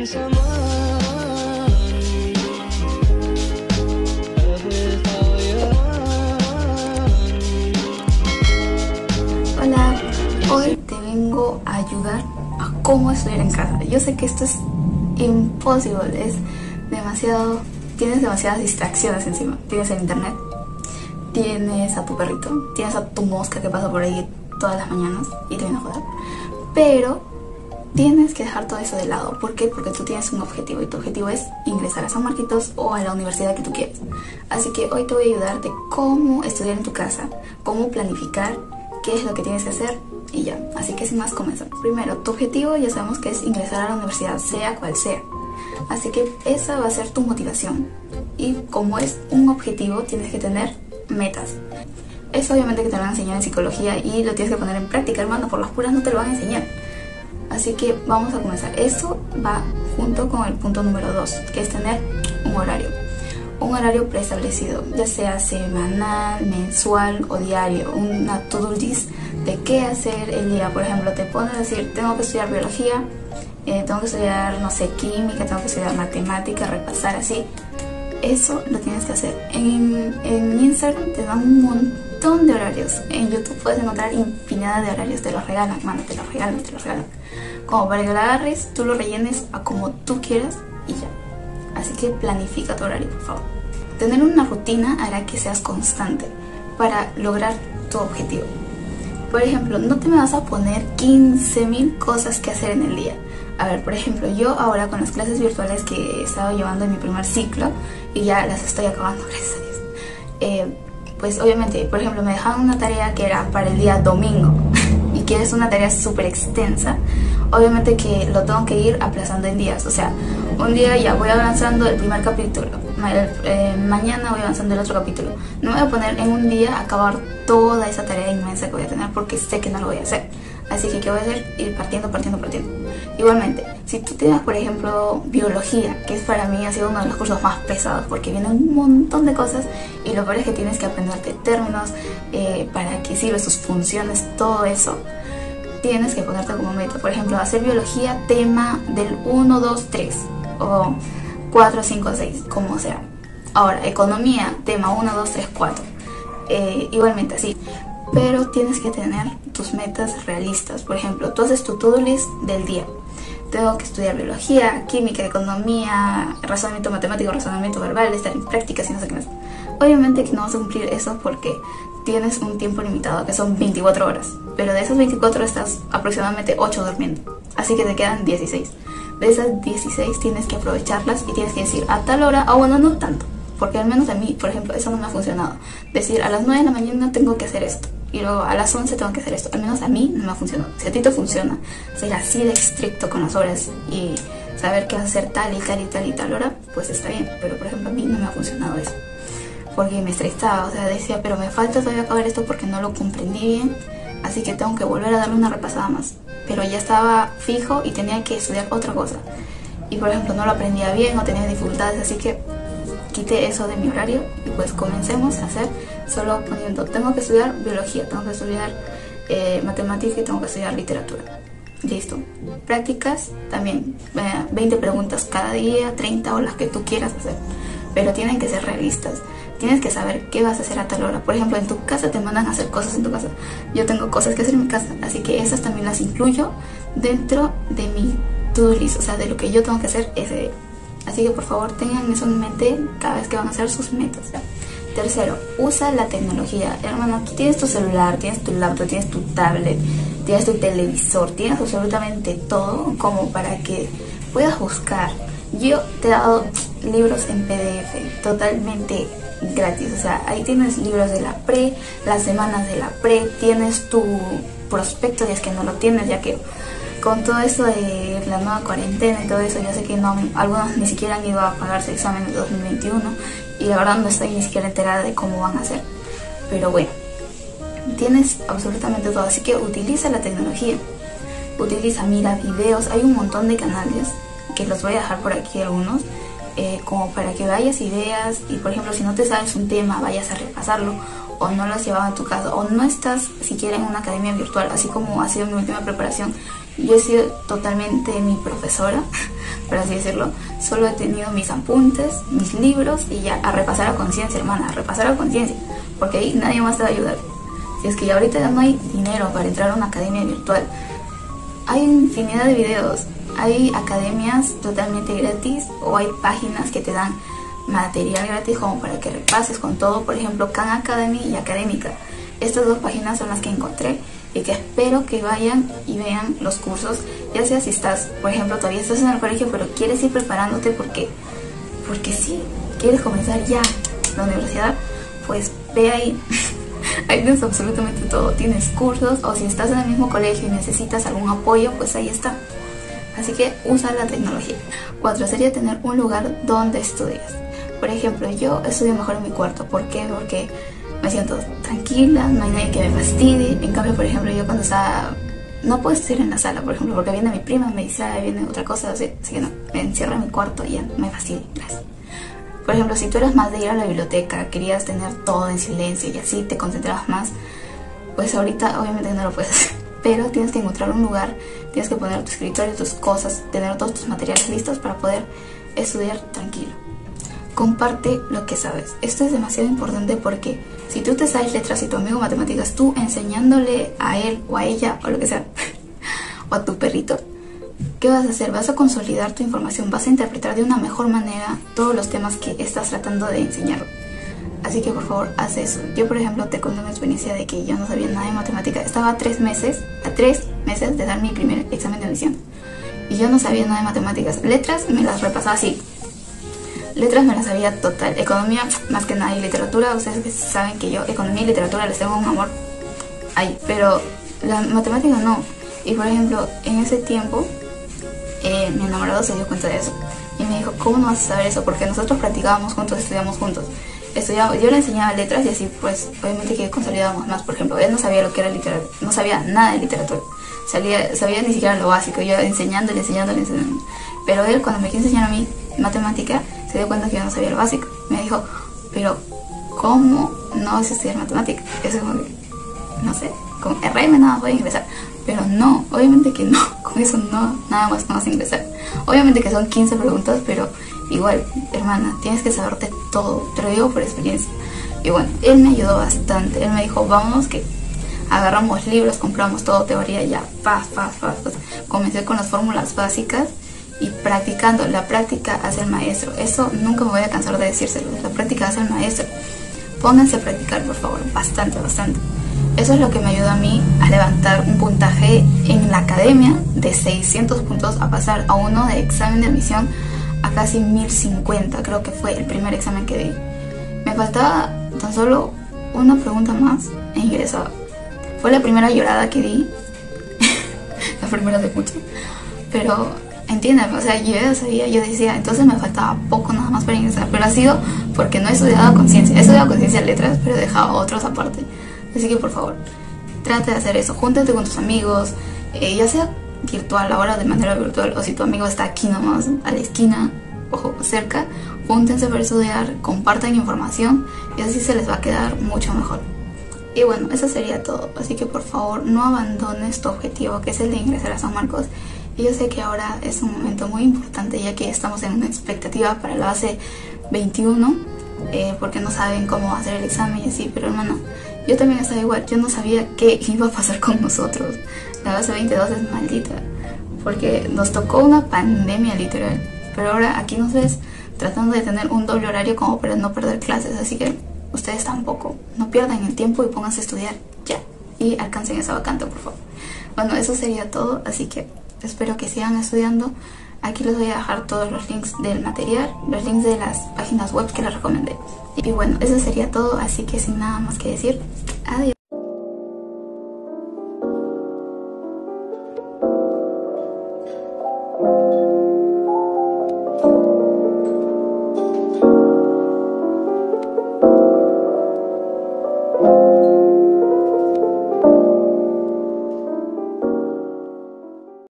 Hola, hoy te vengo a ayudar a cómo estudiar en casa. Yo sé que esto es imposible, es demasiado, tienes demasiadas distracciones encima. Tienes el internet, tienes a tu perrito, tienes a tu mosca que pasa por ahí todas las mañanas y te viene a joder. Pero tienes que dejar todo eso de lado. ¿Por qué? Porque tú tienes un objetivo y tu objetivo es ingresar a San Marquitos o a la universidad que tú quieres. Así que hoy te voy a ayudar de cómo estudiar en tu casa, cómo planificar, qué es lo que tienes que hacer y ya. Así que sin más comenzamos. Primero, tu objetivo ya sabemos que es ingresar a la universidad, sea cual sea. Así que esa va a ser tu motivación. Y como es un objetivo, tienes que tener metas. Eso obviamente que te lo van a enseñar en psicología y lo tienes que poner en práctica, hermano. Por las puras no te lo van a enseñar. Así que vamos a comenzar. Eso va junto con el punto número 2, que es tener un horario. Un horario preestablecido, ya sea semanal, mensual o diario. Una to-do list de qué hacer el día. Por ejemplo, te pones a decir, tengo que estudiar biología, eh, tengo que estudiar, no sé, química, tengo que estudiar matemática, repasar así. Eso lo tienes que hacer. En, en Instagram te dan un montón de horarios. En YouTube puedes encontrar infinidad de horarios. Te los regalan, mano, te los regalan, te los regalan. Como para que lo agarres, tú lo rellenes a como tú quieras y ya. Así que planifica tu horario, por favor. Tener una rutina hará que seas constante para lograr tu objetivo. Por ejemplo, no te me vas a poner 15.000 cosas que hacer en el día. A ver, por ejemplo, yo ahora con las clases virtuales que he estado llevando en mi primer ciclo y ya las estoy acabando, gracias a Dios. Eh, pues obviamente, por ejemplo, me dejaban una tarea que era para el día domingo y que es una tarea súper extensa, obviamente que lo tengo que ir aplazando en días. O sea, un día ya voy avanzando el primer capítulo, eh, mañana voy avanzando el otro capítulo. No me voy a poner en un día acabar toda esa tarea inmensa que voy a tener porque sé que no lo voy a hacer. Así que, ¿qué voy a hacer? Ir partiendo, partiendo, partiendo. Igualmente, si tú tienes, por ejemplo, biología, que es para mí ha sido uno de los cursos más pesados porque vienen un montón de cosas y lo peor es que tienes que aprenderte términos, eh, para qué sirven sus funciones, todo eso, tienes que ponerte como meta. Por ejemplo, hacer biología tema del 1, 2, 3 o 4, 5, 6, como sea. Ahora, economía, tema 1, 2, 3, 4. igualmente así pero tienes que tener tus metas realistas. Por ejemplo, tú haces tu to-do list del día. Tengo que estudiar biología, química, economía, razonamiento matemático, razonamiento verbal, estar en prácticas y no sé qué más. Obviamente que no vas a cumplir eso porque tienes un tiempo limitado, que son 24 horas. Pero de esas 24 estás aproximadamente 8 durmiendo. Así que te quedan 16. De esas 16 tienes que aprovecharlas y tienes que decir a tal hora, ah bueno, no tanto. Porque al menos a mí, por ejemplo, eso no me ha funcionado. Decir a las 9 de la mañana tengo que hacer esto y luego a las 11 tengo que hacer esto. Al menos a mí no me ha funcionado. Si a ti te funciona, ser así de estricto con las horas y saber qué hacer tal y tal y tal y tal hora, pues está bien. Pero por ejemplo a mí no me ha funcionado eso. Porque me estresaba, o sea, decía, pero me falta todavía acabar esto porque no lo comprendí bien. Así que tengo que volver a darle una repasada más. Pero ya estaba fijo y tenía que estudiar otra cosa. Y por ejemplo no lo aprendía bien o tenía dificultades, así que quité eso de mi horario y pues comencemos a hacer solo poniendo, tengo que estudiar biología, tengo que estudiar eh, matemática y tengo que estudiar literatura. Listo. Prácticas también, 20 preguntas cada día, 30 o las que tú quieras hacer, pero tienen que ser realistas. Tienes que saber qué vas a hacer a tal hora. Por ejemplo, en tu casa te mandan a hacer cosas en tu casa. Yo tengo cosas que hacer en mi casa, así que esas también las incluyo dentro de mi to-do list, o sea, de lo que yo tengo que hacer ese día. Así que por favor tengan eso en mente cada vez que van a hacer sus metas. Tercero, usa la tecnología. Hermano, tú tienes tu celular, tienes tu laptop, tienes tu tablet, tienes tu televisor, tienes absolutamente todo como para que puedas buscar. Yo te he dado libros en PDF totalmente gratis. O sea, ahí tienes libros de la pre, las semanas de la pre, tienes tu prospecto y es que no lo tienes, ya que con todo esto de la nueva cuarentena y todo eso, yo sé que no, algunos ni siquiera han ido a pagarse examen de 2021 y la verdad no estoy ni siquiera enterada de cómo van a hacer. Pero bueno, tienes absolutamente todo, así que utiliza la tecnología. Utiliza, mira videos, hay un montón de canales que los voy a dejar por aquí algunos eh, como para que vayas y veas y por ejemplo si no te sabes un tema vayas a repasarlo o no lo has llevado en tu casa o no estás siquiera en una academia virtual así como ha sido mi última preparación yo he sido totalmente mi profesora por así decirlo. Solo he tenido mis apuntes mis libros y ya a repasar a conciencia hermana a repasar a conciencia porque ahí nadie más te va a ayudar. Si es que ya ahorita ya no hay dinero para entrar a una academia virtual. Hay infinidad de videos hay academias totalmente gratis o hay páginas que te dan material gratis como para que repases con todo, por ejemplo, Khan Academy y Académica. Estas dos páginas son las que encontré y que espero que vayan y vean los cursos, ya sea si estás, por ejemplo, todavía estás en el colegio, pero quieres ir preparándote porque, porque sí, quieres comenzar ya la universidad, pues ve ahí. ahí tienes absolutamente todo. Tienes cursos o si estás en el mismo colegio y necesitas algún apoyo, pues ahí está. Así que usa la tecnología. Cuatro sería tener un lugar donde estudias. Por ejemplo, yo estudio mejor en mi cuarto. ¿Por qué? Porque me siento tranquila, no hay nadie que me fastidie. En cambio, por ejemplo, yo cuando estaba... No puedo estudiar en la sala, por ejemplo, porque viene mi prima, me dice, viene otra cosa, así, que no, me encierro en mi cuarto y ya me fastidia. Gracias. Por ejemplo, si tú eres más de ir a la biblioteca, querías tener todo en silencio y así te concentrabas más, pues ahorita obviamente no lo puedes hacer. Pero tienes que encontrar un lugar, tienes que poner tu escritorio, tus cosas, tener todos tus materiales listos para poder estudiar tranquilo comparte lo que sabes. Esto es demasiado importante porque si tú te sabes letras y tu amigo matemáticas, tú enseñándole a él o a ella o lo que sea, o a tu perrito, ¿qué vas a hacer? Vas a consolidar tu información, vas a interpretar de una mejor manera todos los temas que estás tratando de enseñar. Así que por favor, haz eso. Yo, por ejemplo, te cuento una experiencia de que yo no sabía nada de matemáticas. Estaba a tres meses, a tres meses de dar mi primer examen de admisión. Y yo no sabía nada de matemáticas. Letras me las repasaba así, Letras me las sabía total. Economía, más que nada, y literatura, ustedes saben que yo, economía y literatura, les tengo un amor ahí. Pero la matemática no. Y por ejemplo, en ese tiempo, eh, mi enamorado se dio cuenta de eso. Y me dijo, ¿cómo no vas a saber eso? Porque nosotros practicábamos juntos, estudiamos juntos. Estudiaba, yo le enseñaba letras y así, pues, obviamente que consolidábamos más. Por ejemplo, él no sabía lo que era literatura, no sabía nada de literatura. Salía, sabía ni siquiera lo básico, yo enseñándole, enseñándole, enseñándole. Pero él, cuando me quiso enseñar a mí matemática, se dio cuenta que yo no sabía lo básico. Me dijo, pero ¿cómo no a estudiar matemáticas? Eso es como no sé, con RM nada más voy a ingresar. Pero no, obviamente que no, con eso no, nada más no vas a ingresar. Obviamente que son 15 preguntas, pero igual, hermana, tienes que saberte todo, te lo digo por experiencia. Y bueno, él me ayudó bastante, él me dijo, vámonos que agarramos libros, compramos todo, teoría, ya, paz, paz, paz, paz. Comencé con las fórmulas básicas y practicando. La práctica hace el maestro. Eso nunca me voy a cansar de decírselo. La práctica hace el maestro. Pónganse a practicar, por favor. Bastante, bastante. Eso es lo que me ayudó a mí a levantar un puntaje en la academia de 600 puntos a pasar a uno de examen de admisión a casi 1050. Creo que fue el primer examen que di. Me faltaba tan solo una pregunta más e ingresaba. Fue la primera llorada que di. la primera de muchas. Pero ¿Entienden? O sea, yo ya sabía, yo decía, entonces me faltaba poco nada más para ingresar, pero ha sido porque no he estudiado conciencia. He estudiado conciencia letras, pero he dejado otros aparte. Así que por favor, trate de hacer eso. Júntate con tus amigos, eh, ya sea virtual, ahora de manera virtual, o si tu amigo está aquí nomás, a la esquina, ojo, cerca, júntense para estudiar, compartan información y así se les va a quedar mucho mejor. Y bueno, eso sería todo. Así que por favor, no abandones tu objetivo, que es el de ingresar a San Marcos yo sé que ahora es un momento muy importante ya que estamos en una expectativa para la base 21 eh, porque no saben cómo hacer el examen y así, pero hermano, yo también estaba igual, yo no sabía qué iba a pasar con nosotros. La base 22 es maldita porque nos tocó una pandemia literal, pero ahora aquí nos ves tratando de tener un doble horario como para no perder clases, así que ustedes tampoco, no pierdan el tiempo y pónganse a estudiar ya y alcancen esa vacante, por favor. Bueno, eso sería todo, así que espero que sigan estudiando. Aquí les voy a dejar todos los links del material, los links de las páginas web que les recomendé. Y bueno, eso sería todo, así que sin nada más que decir,